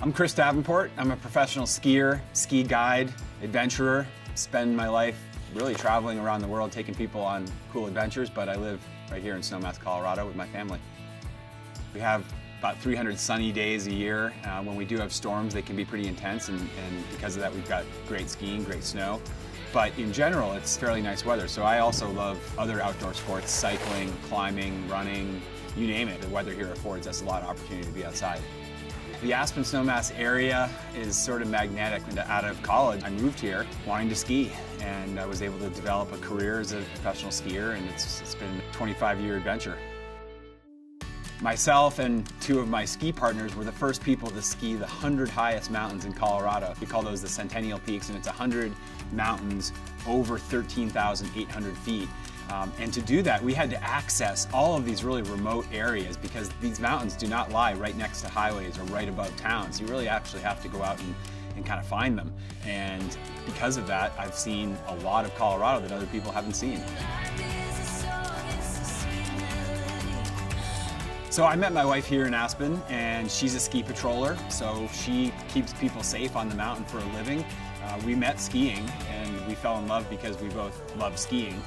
I'm Chris Davenport. I'm a professional skier, ski guide, adventurer. Spend my life really traveling around the world, taking people on cool adventures, but I live right here in Snowmass, Colorado with my family. We have about 300 sunny days a year. Uh, when we do have storms, they can be pretty intense, and, and because of that, we've got great skiing, great snow. But in general, it's fairly nice weather. So I also love other outdoor sports, cycling, climbing, running, you name it. The weather here affords us a lot of opportunity to be outside. The Aspen Snowmass area is sort of magnetic. Out of college, I moved here wanting to ski, and I was able to develop a career as a professional skier, and it's, it's been a 25-year adventure. Myself and two of my ski partners were the first people to ski the 100 highest mountains in Colorado. We call those the Centennial Peaks, and it's 100 mountains over 13,800 feet. Um, and to do that, we had to access all of these really remote areas because these mountains do not lie right next to highways or right above towns. You really actually have to go out and, and kind of find them. And because of that, I've seen a lot of Colorado that other people haven't seen. So I met my wife here in Aspen, and she's a ski patroller, so she keeps people safe on the mountain for a living. Uh, we met skiing, and we fell in love because we both love skiing.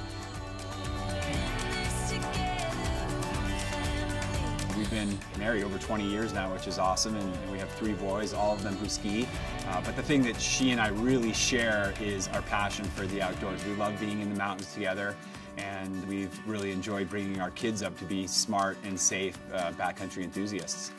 Been married over 20 years now, which is awesome, and, and we have three boys, all of them who ski. Uh, but the thing that she and I really share is our passion for the outdoors. We love being in the mountains together, and we've really enjoyed bringing our kids up to be smart and safe uh, backcountry enthusiasts.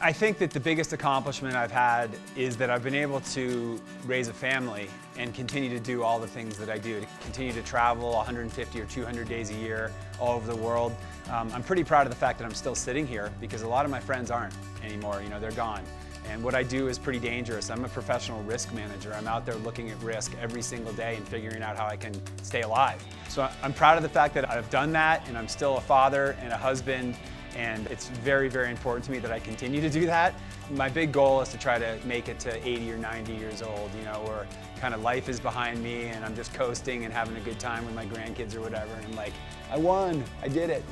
I think that the biggest accomplishment I've had is that I've been able to raise a family and continue to do all the things that I do, to continue to travel 150 or 200 days a year all over the world. Um, I'm pretty proud of the fact that I'm still sitting here because a lot of my friends aren't anymore, you know, they're gone. And what I do is pretty dangerous. I'm a professional risk manager. I'm out there looking at risk every single day and figuring out how I can stay alive. So I'm proud of the fact that I've done that and I'm still a father and a husband and it's very, very important to me that I continue to do that. My big goal is to try to make it to 80 or 90 years old, you know, where kind of life is behind me and I'm just coasting and having a good time with my grandkids or whatever. And I'm like, I won, I did it.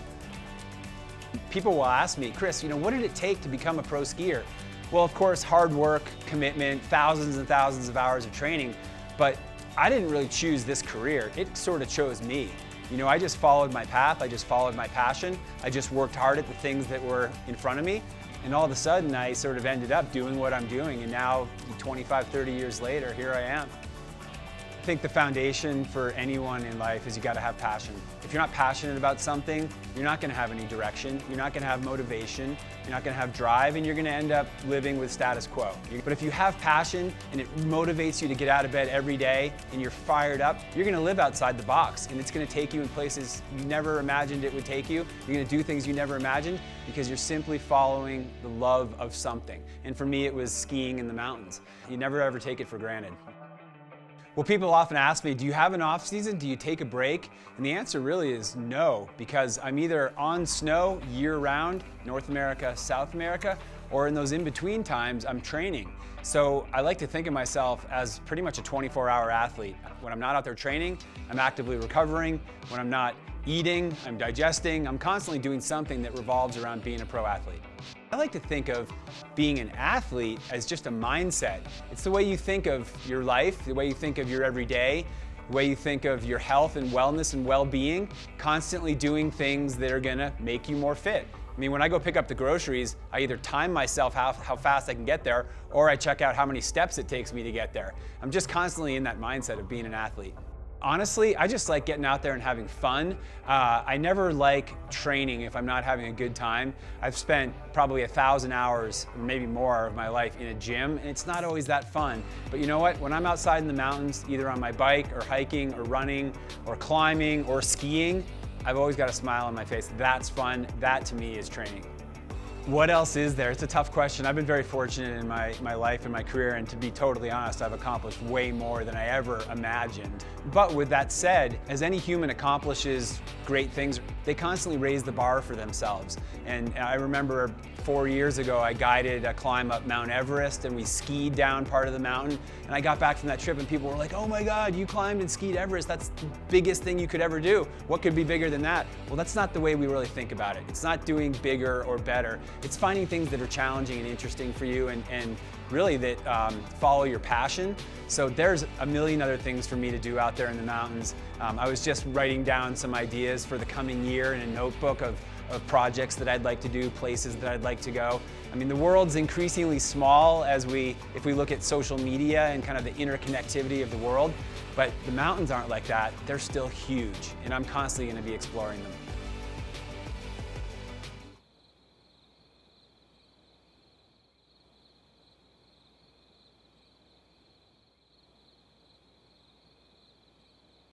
People will ask me, Chris, you know, what did it take to become a pro skier? Well, of course, hard work, commitment, thousands and thousands of hours of training, but I didn't really choose this career. It sort of chose me. You know, I just followed my path, I just followed my passion, I just worked hard at the things that were in front of me, and all of a sudden I sort of ended up doing what I'm doing, and now 25, 30 years later, here I am. I think the foundation for anyone in life is you got to have passion. If you're not passionate about something, you're not to have any direction, you're not to have motivation, you're not to have drive, and you're to end up living with status quo. But if you have passion and it motivates you to get out of bed every day and you're fired up, you're to live outside the box and it's to take you in places you never imagined it would take you. You're to do things you never imagined because you're simply following the love of something. And for me, it was skiing in the mountains. You never ever take it for granted. Well, people often ask me, do you have an off season? Do you take a break? And the answer really is no, because I'm either on snow year round, North America, South America, or in those in-between times, I'm training. So I like to think of myself as pretty much a 24-hour athlete. When I'm not out there training, I'm actively recovering. When I'm not eating, I'm digesting, I'm constantly doing something that revolves around being a pro athlete. I like to think of being an athlete as just a mindset. It's the way you think of your life, the way you think of your everyday, the way you think of your health and wellness and well-being, constantly doing things that are gonna make you more fit. I mean, when I go pick up the groceries, I either time myself how, how fast I can get there, or I check out how many steps it takes me to get there. I'm just constantly in that mindset of being an athlete. Honestly, I just like getting out there and having fun. Uh, I never like training if I'm not having a good time. I've spent probably a thousand hours, maybe more of my life in a gym, and it's not always that fun. But you know what? When I'm outside in the mountains, either on my bike or hiking or running or climbing or skiing, I've always got a smile on my face. That's fun. That to me is training. What else is there? It's a tough question. I've been very fortunate in my, my life and my career, and to be totally honest, I've accomplished way more than I ever imagined. But with that said, as any human accomplishes great things, they constantly raise the bar for themselves. And I remember four years ago, I guided a climb up Mount Everest and we skied down part of the mountain. And I got back from that trip and people were like, oh my God, you climbed and skied Everest. That's the biggest thing you could ever do. What could be bigger than that? Well, that's not the way we really think about it. It's not doing bigger or better. It's finding things that are challenging and interesting for you and, and really that um, follow your passion. So there's a million other things for me to do out there in the mountains. Um, I was just writing down some ideas for the coming year in a notebook of of projects that I'd like to do, places that I'd like to go. I mean, the world's increasingly small as we, if we look at social media and kind of the interconnectivity of the world, but the mountains aren't like that. They're still huge, and I'm constantly gonna be exploring them.